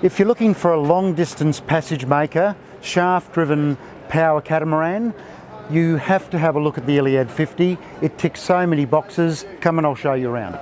If you're looking for a long distance passage maker, shaft driven power catamaran, you have to have a look at the Iliad 50. It ticks so many boxes. Come and I'll show you around.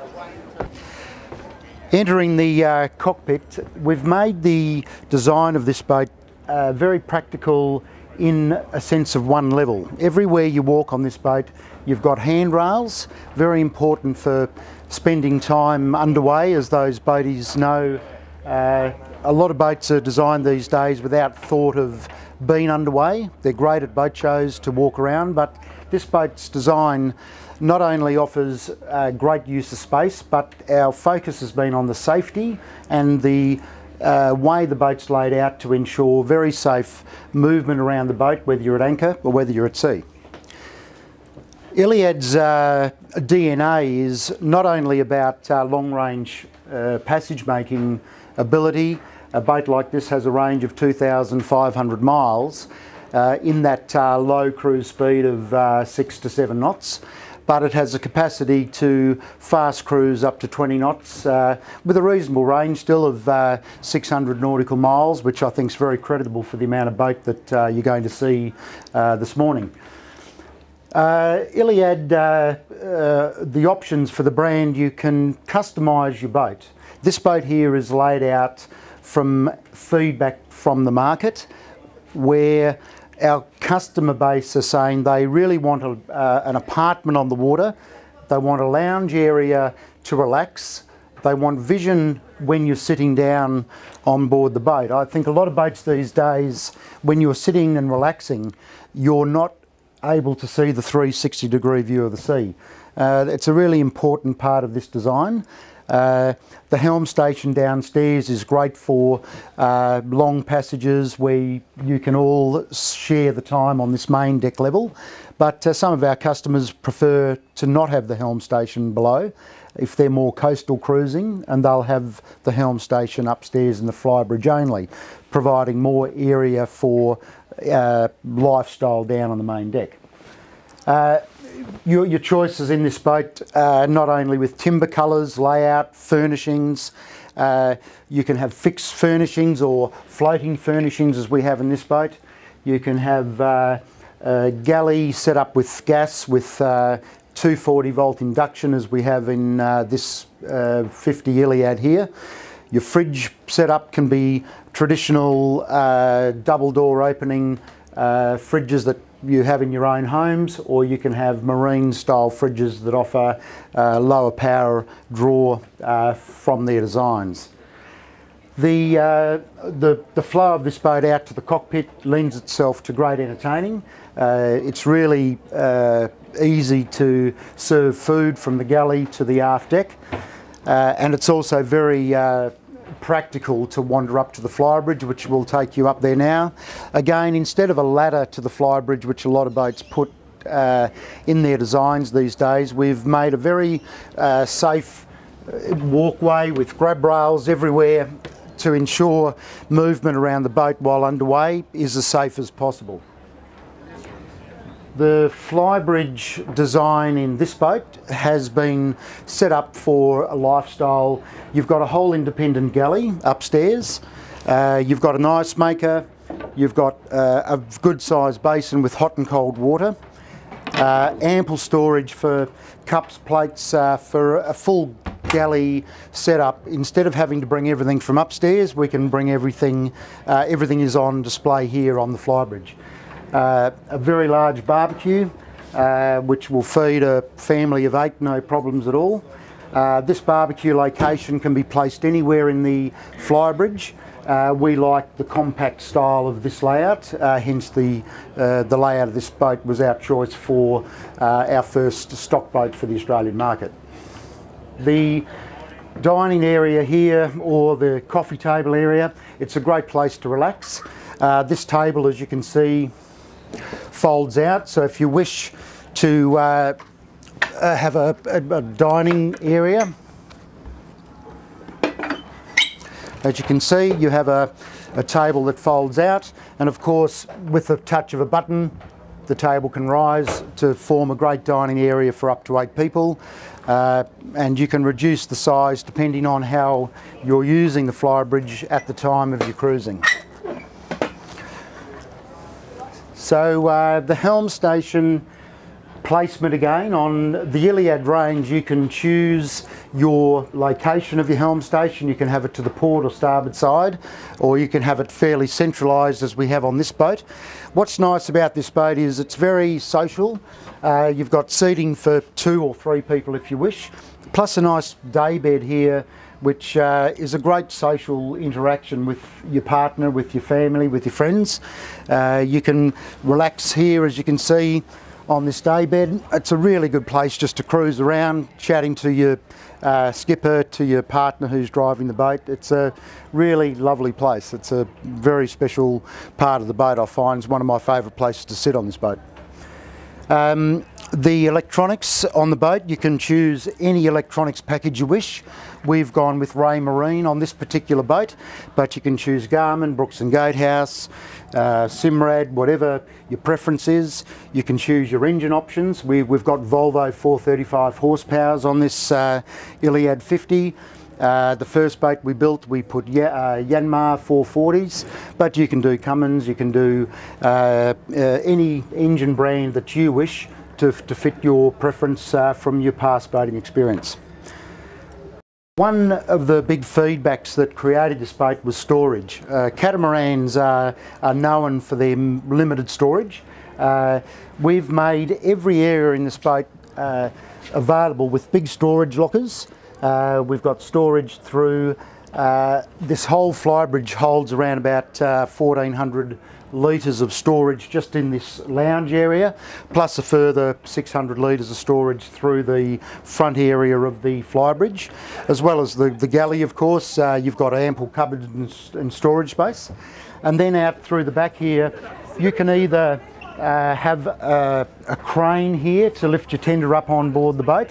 Entering the uh, cockpit, we've made the design of this boat uh, very practical in a sense of one level. Everywhere you walk on this boat, you've got handrails, very important for spending time underway, as those boaties know. Uh, a lot of boats are designed these days without thought of being underway. They're great at boat shows to walk around, but this boat's design not only offers uh, great use of space, but our focus has been on the safety and the uh, way the boat's laid out to ensure very safe movement around the boat, whether you're at anchor or whether you're at sea. Iliad's uh, DNA is not only about uh, long range uh, passage making ability, a boat like this has a range of 2,500 miles uh, in that uh, low cruise speed of six to seven knots but it has a capacity to fast cruise up to 20 knots uh, with a reasonable range still of uh, 600 nautical miles, which I think is very creditable for the amount of boat that uh, you're going to see uh, this morning. Uh, Iliad, uh, the options for the brand, you can customise your boat. This boat here is laid out from feedback from the market where our customer base are saying they really want a, uh, an apartment on the water, they want a lounge area to relax, they want vision when you're sitting down on board the boat. I think a lot of boats these days, when you're sitting and relaxing, you're not able to see the 360 degree view of the sea. Uh, it's a really important part of this design. Uh, the helm station downstairs is great for uh, long passages where you can all share the time on this main deck level, but uh, some of our customers prefer to not have the helm station below if they're more coastal cruising and they'll have the helm station upstairs in the flybridge only, providing more area for uh, lifestyle down on the main deck. Your, your choices in this boat, uh, not only with timber colours, layout, furnishings, uh, you can have fixed furnishings or floating furnishings as we have in this boat. You can have uh, a galley set up with gas with uh, 240 volt induction as we have in uh, this uh, 50 Iliad here. Your fridge setup can be traditional double door opening fridges that you have in your own homes or you can have marine style fridges that offer uh, lower power draw uh, from their designs. The, uh, the, the, flow of this boat out to the cockpit lends itself to great entertaining. Uh, it's really uh, easy to serve food from the galley to the aft deck uh, and it's also very practical to wander up to the flybridge, which will take you up there now. Again, instead of a ladder to the flybridge, which a lot of boats put uh, in their designs these days, we've made a very uh, safe uh, walkway with grab rails everywhere to ensure movement around the boat while underway is as safe as possible. The flybridge design in this boat has been set up for a lifestyle. You've got a whole independent galley upstairs. Uh, you've got an ice maker. You've got uh, a good sized basin with hot and cold water. Uh, ample storage for cups, plates, uh, for a full galley setup. Instead of having to bring everything from upstairs, we can bring everything, uh, everything is on display here on the flybridge uh, a very large barbecue uh, which will feed a family of eight, no problems at all. Uh, this barbecue location can be placed anywhere in the flybridge. Uh, we like the compact style of this layout, uh, hence the, uh, the layout of this boat was our choice for our first stock boat for the Australian market. The dining area here or the coffee table area, it's a great place to relax. this table, as you can see, folds out. So if you wish to uh, uh, have a, a, a dining area, as you can see, you have a, a table that folds out. And of course, with the touch of a button, the table can rise to form a great dining area for up to eight people. Uh, and you can reduce the size depending on how you're using the flybridge at the time of your cruising. So uh, the helm station placement again on the Iliad range. You can choose your location of your helm station. You can have it to the port or starboard side or you can have it fairly centralised as we have on this boat. What's nice about this boat is it's very social. Uh, you've got seating for two or three people if you wish plus a nice day bed here which uh, is a great social interaction with your partner, with your family, with your friends. Uh, you can relax here as you can see on this day bed. It's a really good place just to cruise around, chatting to your uh, skipper, to your partner who's driving the boat. It's a really lovely place. It's a very special part of the boat I find. It's one of my favourite places to sit on this boat. Um, the electronics on the boat, you can choose any electronics package you wish. We've gone with Raymarine on this particular boat, but you can choose Garmin, Brookes and Gatehouse, uh, Simrad, whatever your preference is. You can choose your engine options. We, have got Volvo 435 horsepowers on this uh, Iliad 50. Uh, the first boat we built, we put uh, Yanmar 440s, but you can do Cummins, you can do uh, uh, any engine brand that you wish to, to fit your preference uh, from your past boating experience. One of the big feedbacks that created this boat was storage. Uh, catamarans are, are, known for their limited storage. We've made every area in this boat available with big storage lockers. Uh, we've got storage through, uh, this whole flybridge holds around about 1400 uh, litres of storage just in this lounge area, plus a further 600 litres of storage through the front area of the flybridge, as well as the, the galley, of course. Uh, you've got ample cupboard and, and, storage space. And then out through the back here, you can either uh, have a, a crane here to lift your tender up on board the boat.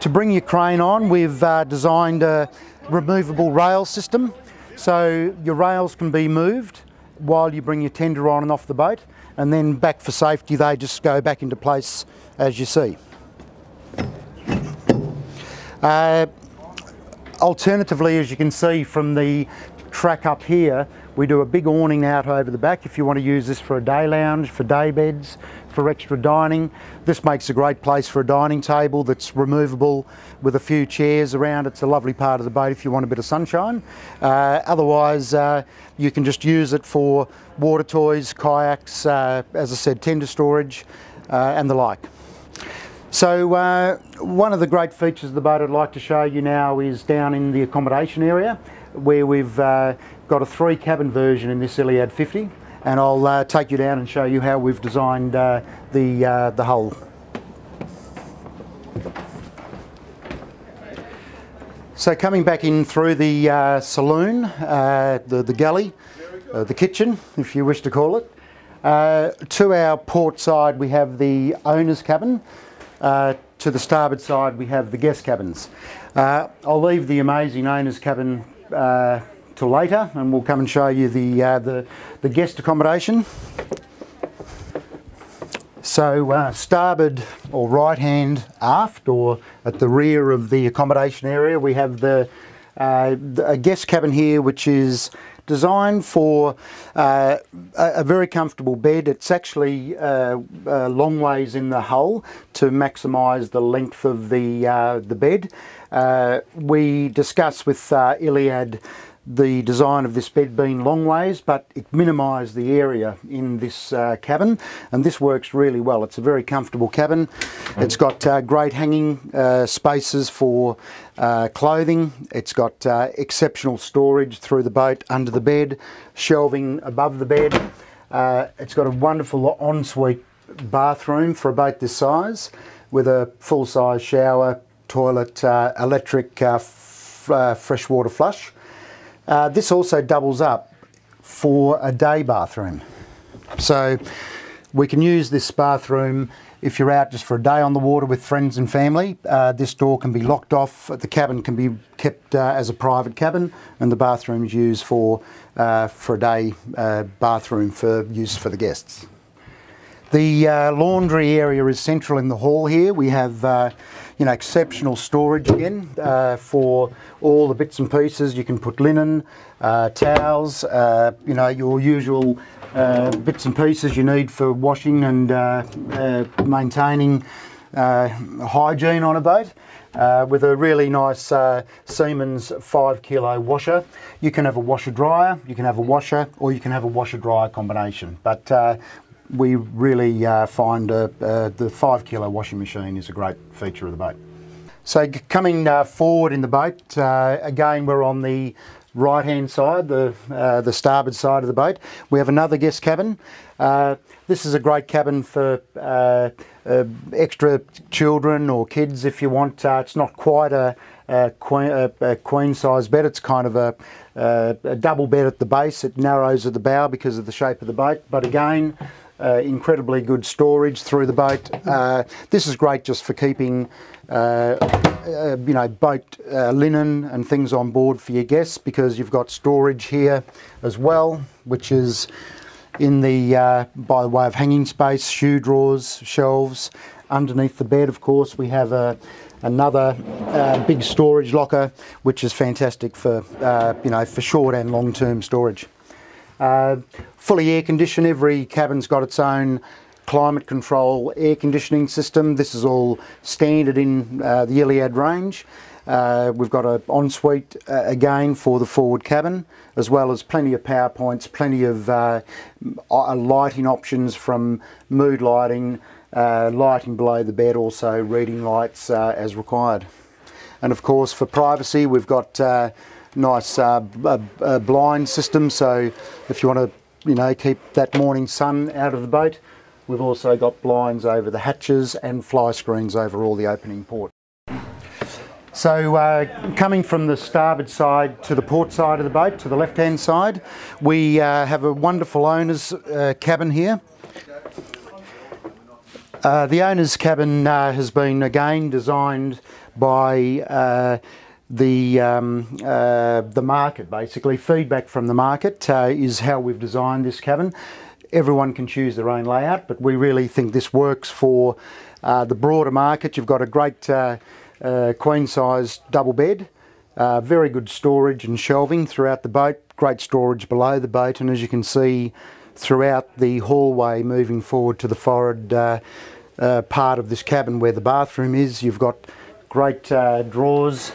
To bring your crane on, we've uh, designed a removable rail system. So your rails can be moved while you bring your tender on and off the boat and then back for safety they just go back into place as you see. Uh, alternatively as you can see from the track up here we do a big awning out over the back if you want to use this for a day lounge, for day beds, for extra dining. This makes a great place for a dining table that's removable with a few chairs around. It's a lovely part of the boat if you want a bit of sunshine. Uh, otherwise, uh, you can just use it for water toys, kayaks, uh, as I said, tender storage uh, and the like. So uh, one of the great features of the boat I'd like to show you now is down in the accommodation area where we've uh, got a three cabin version in this Iliad 50 and I'll uh, take you down and show you how we've designed uh, the, uh, the hull. So coming back in through the uh, saloon, uh, the, the galley, the kitchen if you wish to call it, to our port side we have the owner's cabin, to the starboard side we have the guest cabins. I'll leave the amazing owner's cabin uh, till later and we'll come and show you the, uh, the, the, guest accommodation. So uh, starboard or right hand aft or at the rear of the accommodation area we have the, uh, a guest cabin here which is designed for uh, a, a, very comfortable bed. It's actually uh, uh, long ways in the hull to maximise the length of the, uh, the bed. Uh, we discussed with Iliad the design of this bed being long ways but it minimised the area in this uh, cabin and this works really well. It's a very comfortable cabin. It's got uh, great hanging uh, spaces for uh, clothing. It's got uh, exceptional storage through the boat under the bed shelving above the bed. Uh, it's got a wonderful ensuite bathroom for a boat this size with a full-size shower toilet electric freshwater flush uh, this also doubles up for a day bathroom. So we can use this bathroom if you're out just for a day on the water with friends and family. Uh, this door can be locked off. The cabin can be kept uh, as a private cabin and the bathroom is used for, uh, for a day uh, bathroom for use for the guests. The uh, laundry area is central in the hall here. We have you know, exceptional storage again uh, for all the bits and pieces. You can put linen, uh, towels, uh, you know, your usual uh, bits and pieces you need for washing and maintaining hygiene on a boat. Uh, with a really nice uh, Siemens 5 kilo washer. You can have a washer dryer, you can have a washer, or you can have a washer dryer combination. But uh, we really uh, find uh, uh, the five kilo washing machine is a great feature of the boat. So coming uh, forward in the boat, uh, again we're on the right hand side, the, uh, the starboard side of the boat. We have another guest cabin. this is a great cabin for extra children or kids if you want. it's not quite a, queen, a, a queen size bed, it's kind of a, a double bed at the base. It narrows at the bow because of the shape of the boat, but again, uh, incredibly good storage through the boat. Uh, this is great just for keeping, uh, uh you know, boat uh, linen and things on board for your guests because you've got storage here as well, which is in the, uh, by way of hanging space, shoe drawers, shelves. Underneath the bed, of course, we have a, another big storage locker, which is fantastic for, you know, for short and long-term storage. Uh, fully air conditioned, every cabin's got its own climate control air conditioning system. This is all standard in uh, the Iliad range. Uh, we've got an ensuite uh, again for the forward cabin, as well as plenty of power points, plenty of uh, lighting options from mood lighting, uh, lighting below the bed, also reading lights as required. And of course, for privacy, we've got nice uh, blind system. So if you want to, you know, keep that morning sun out of the boat, we've also got blinds over the hatches and fly screens over all the opening port. So uh, coming from the starboard side to the port side of the boat, to the left-hand side, we uh, have a wonderful owner's uh, cabin here. Uh, the owner's cabin uh, has been again designed by uh, the um, uh, the market basically. Feedback from the market uh, is how we've designed this cabin everyone can choose their own layout but we really think this works for uh, the broader market. You've got a great uh, uh, queen size double bed uh, very good storage and shelving throughout the boat great storage below the boat and as you can see throughout the hallway moving forward to the forward part of this cabin where the bathroom is you've got great uh, drawers,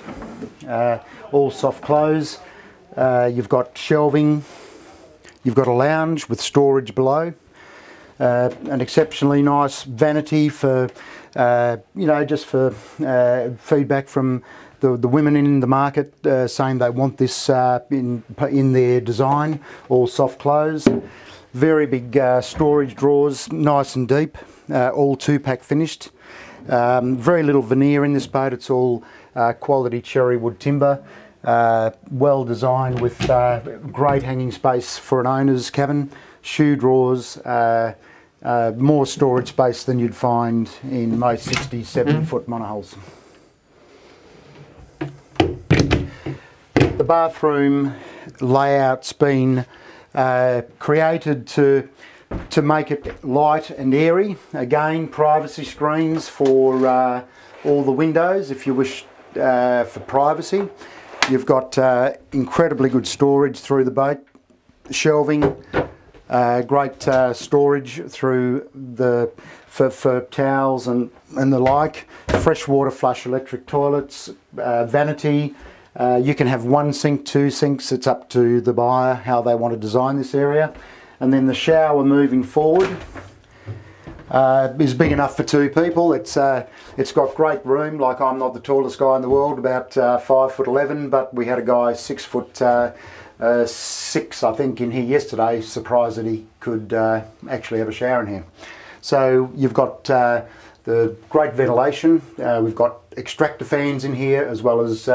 uh, all soft close. Uh, you've got shelving, you've got a lounge with storage below, uh, an exceptionally nice vanity for, uh, you know, just for uh, feedback from the, the women in the market saying they want this in, in their design, all soft close. Very big storage drawers, nice and deep, all two pack finished. Um, very little veneer in this boat, it's all uh, quality cherry wood timber. Uh, well designed with uh, great hanging space for an owner's cabin, shoe drawers, uh, uh, more storage space than you'd find in most 60, 70 foot monohulls. The bathroom layout's been created to to make it light and airy. Again, privacy screens for uh, all the windows if you wish uh, for privacy. You've got uh, incredibly good storage through the boat, shelving, uh, great uh, storage through the for, for towels and, and the like, freshwater flush electric toilets, uh, vanity, you can have one sink, two sinks, it's up to the buyer how they want to design this area and then the shower moving forward uh, is big enough for two people. It's uh, it's got great room. Like I'm not the tallest guy in the world, about uh, five foot eleven, but we had a guy six foot uh, uh, six, I think, in here yesterday. Surprised that he could uh, actually have a shower in here. So you've got the great ventilation. we've got extractor fans in here as well as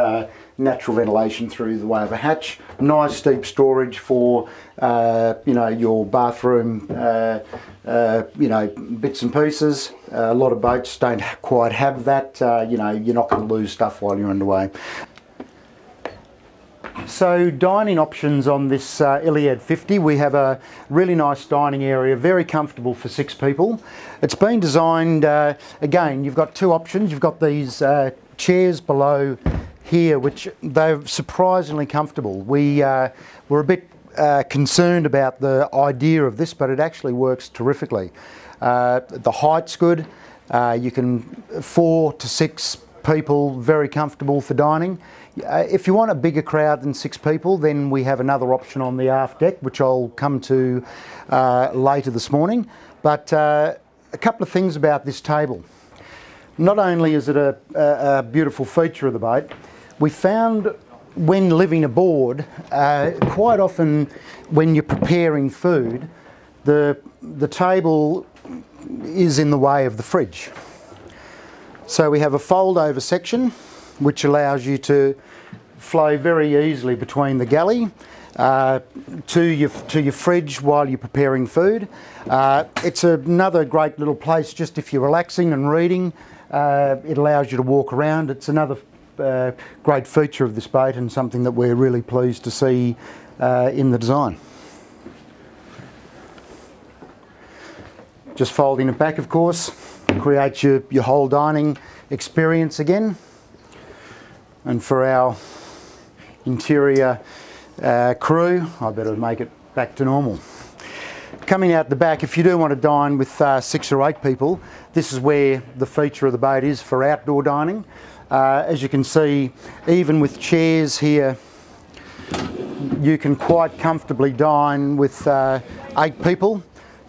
natural ventilation through the way of a hatch. Nice deep storage for uh, you know your bathroom uh, uh, you know bits and pieces. Uh, a lot of boats don't quite have that. Uh, you know you're not going to lose stuff while you're underway. So dining options on this uh, Iliad 50, we have a really nice dining area, very comfortable for six people. It's been designed, uh, again, you've got two options. You've got these uh, chairs below here, which they're surprisingly comfortable. We uh, were a bit uh, concerned about the idea of this, but it actually works terrifically. Uh, the height's good. you can, four to six people, very comfortable for dining. Uh, if you want a bigger crowd than six people, then we have another option on the aft deck, which I'll come to uh, later this morning. But uh, a couple of things about this table. Not only is it a, a, a beautiful feature of the boat, we found when living aboard, uh, quite often when you're preparing food, the, the table is in the way of the fridge. So we have a fold over section which allows you to flow very easily between the galley uh, to your to your fridge while you're preparing food. Uh, it's another great little place just if you're relaxing and reading. Uh, it allows you to walk around. It's another uh, great feature of this boat and something that we're really pleased to see uh, in the design. Just folding it back, of course, creates your, your whole dining experience again. And for our interior uh, crew, I better make it back to normal. Coming out the back, if you do want to dine with uh, six or eight people, this is where the feature of the boat is for outdoor dining. Uh, as you can see, even with chairs here, you can quite comfortably dine with uh, eight people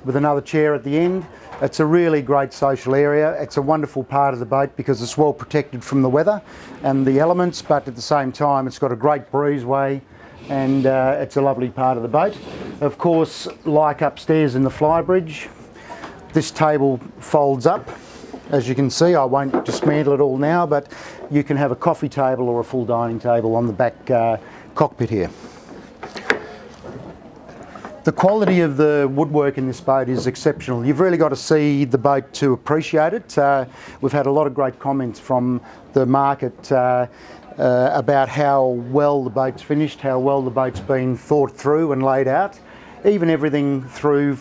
with another chair at the end. It's a really great social area. It's a wonderful part of the boat because it's well protected from the weather and the elements, but at the same time, it's got a great breezeway and uh, it's a lovely part of the boat. Of course, like upstairs in the flybridge, this table folds up. As you can see, I won't dismantle it all now, but you can have a coffee table or a full dining table on the back uh, cockpit here. The quality of the woodwork in this boat is exceptional. You've really got to see the boat to appreciate it. Uh, we've had a lot of great comments from the market uh, uh, about how well the boat's finished, how well the boat's been thought through and laid out. Even everything through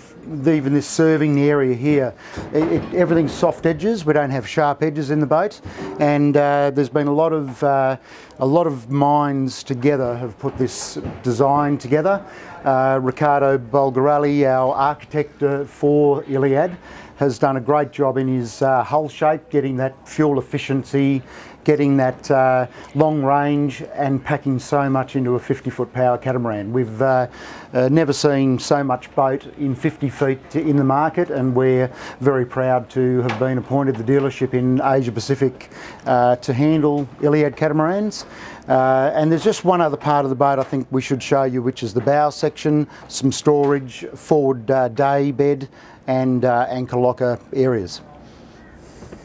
even this serving area here, it, it, everything's soft edges. We don't have sharp edges in the boat, and uh, there's been a lot of uh, a lot of minds together have put this design together. Uh, Riccardo Bulgarelli, our architect uh, for Iliad, has done a great job in his uh, hull shape, getting that fuel efficiency getting that uh, long range and packing so much into a 50 foot power catamaran. We've uh, uh, never seen so much boat in 50 feet in the market and we're very proud to have been appointed the dealership in Asia Pacific uh, to handle Iliad catamarans. Uh, and there's just one other part of the boat I think we should show you which is the bow section, some storage, forward uh, day bed and anchor locker areas.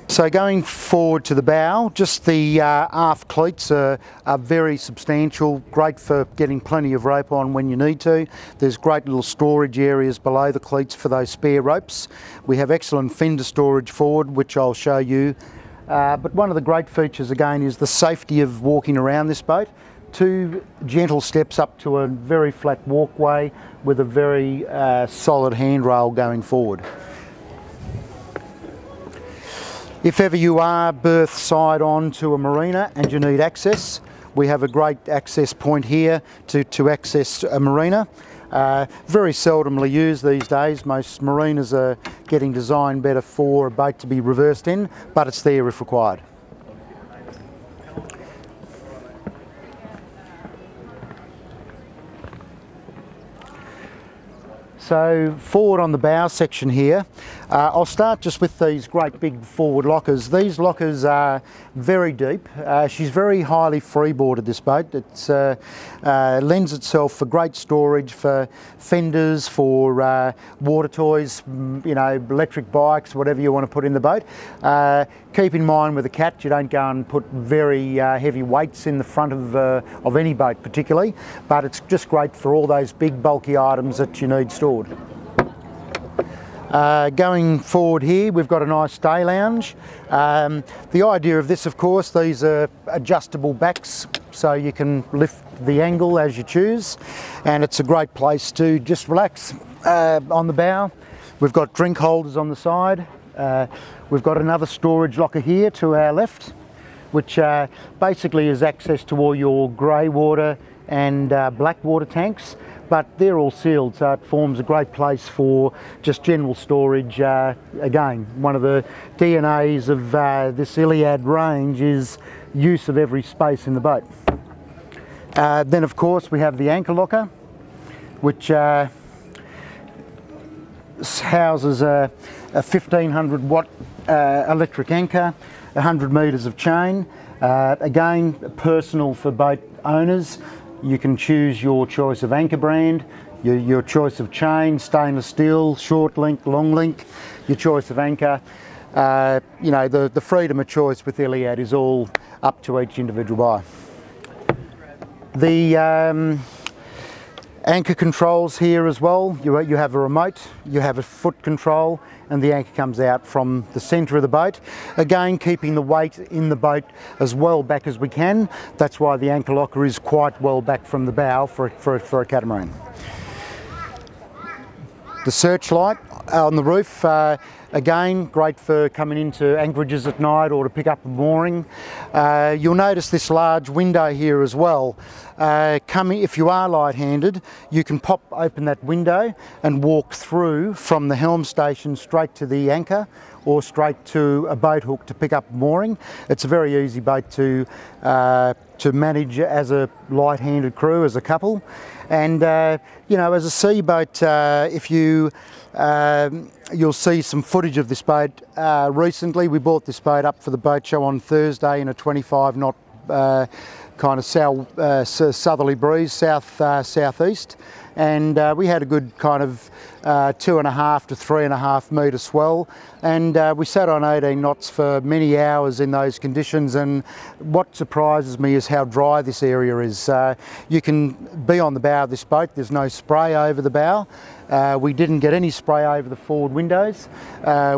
So going forward to the bow, just the uh, aft cleats are, are, very substantial, great for getting plenty of rope on when you need to. There's great little storage areas below the cleats for those spare ropes. We have excellent fender storage forward, which I'll show you. Uh, but one of the great features again is the safety of walking around this boat. Two gentle steps up to a very flat walkway with a very uh, solid handrail going forward. If ever you are berth side on to a marina and you need access, we have a great access point here to, to access a marina. Uh, very seldomly used these days. Most marinas are getting designed better for a boat to be reversed in, but it's there if required. So forward on the bow section here, uh, I'll start just with these great big forward lockers. These lockers are very deep. Uh, she's very highly freeboarded this boat. It uh, uh, lends itself for great storage for fenders, for uh, water toys, you know, electric bikes, whatever you want to put in the boat. Uh, keep in mind with a cat, you don't go and put very heavy weights in the front of, of any boat particularly, but it's just great for all those big bulky items that you need stored. Uh, going forward here, we've got a nice day lounge. Um, the idea of this, of course, these are adjustable backs, so you can lift the angle as you choose, and it's a great place to just relax uh, on the bow. We've got drink holders on the side. Uh, we've got another storage locker here to our left, which uh, basically is access to all your grey water and uh, black water tanks but they're all sealed so it forms a great place for just general storage. Uh, again, one of the DNAs of uh, this Iliad range is use of every space in the boat. Uh, then of course we have the anchor locker which houses a, a 1500 watt uh, electric anchor, 100 metres of chain. Uh, again, personal for boat owners. You can choose your choice of anchor brand, your, your choice of chain, stainless steel, short link, long link, your choice of anchor. Uh, you know, the, the freedom of choice with Iliad is all up to each individual buyer. The um, anchor controls here as well. You, you have a remote, you have a foot control, and the anchor comes out from the centre of the boat. Again, keeping the weight in the boat as well back as we can. That's why the anchor locker is quite well back from the bow for, for, for a catamaran. The searchlight on the roof, uh, again, great for coming into anchorages at night or to pick up a mooring. Uh, you'll notice this large window here as well. Uh, coming, if you are light-handed, you can pop open that window and walk through from the helm station straight to the anchor or straight to a boat hook to pick up mooring. It's a very easy boat to, uh, to manage as a light-handed crew, as a couple. And, uh, you know, as a sea boat, uh, if you, um, you'll see some footage of this boat uh, recently. We bought this boat up for the boat show on Thursday in a 25 knot kind of south, southerly breeze, south southeast, and uh, we had a good kind of uh, two and a half to three and a half metre swell, and uh, we sat on 18 knots for many hours in those conditions. And what surprises me is how dry this area is. Uh, you can be on the bow of this boat. There's no spray over the bow. we didn't get any spray over the forward windows.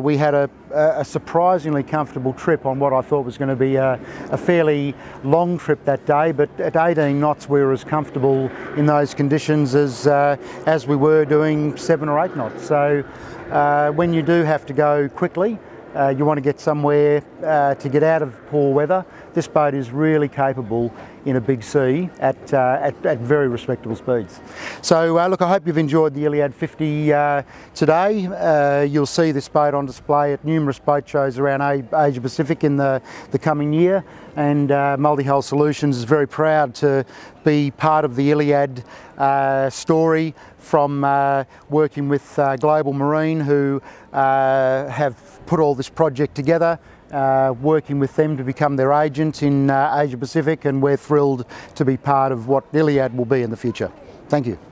we had a, a, surprisingly comfortable trip on what I thought was going to be a, a fairly long trip that day, but at 18 knots we were as comfortable in those conditions as, uh, as we were doing seven or eight knots. So uh, when you do have to go quickly, uh, you want to get somewhere uh, to get out of poor weather. This boat is really capable in a big sea at, uh, at, at, very respectable speeds. So uh, look, I hope you've enjoyed the Iliad 50 uh, today. Uh, you'll see this boat on display at numerous boat shows around Asia Pacific in the, the coming year and uh, Multi-Hull Solutions is very proud to be part of the Iliad uh, story from working with Global Marine who have put all this project together uh, working with them to become their agent in uh, Asia Pacific and we're thrilled to be part of what Iliad will be in the future. Thank you.